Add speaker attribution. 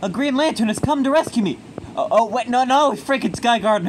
Speaker 1: A Green Lantern has come to rescue me! Oh, oh wait, no, no, it's freaking Sky Gardener.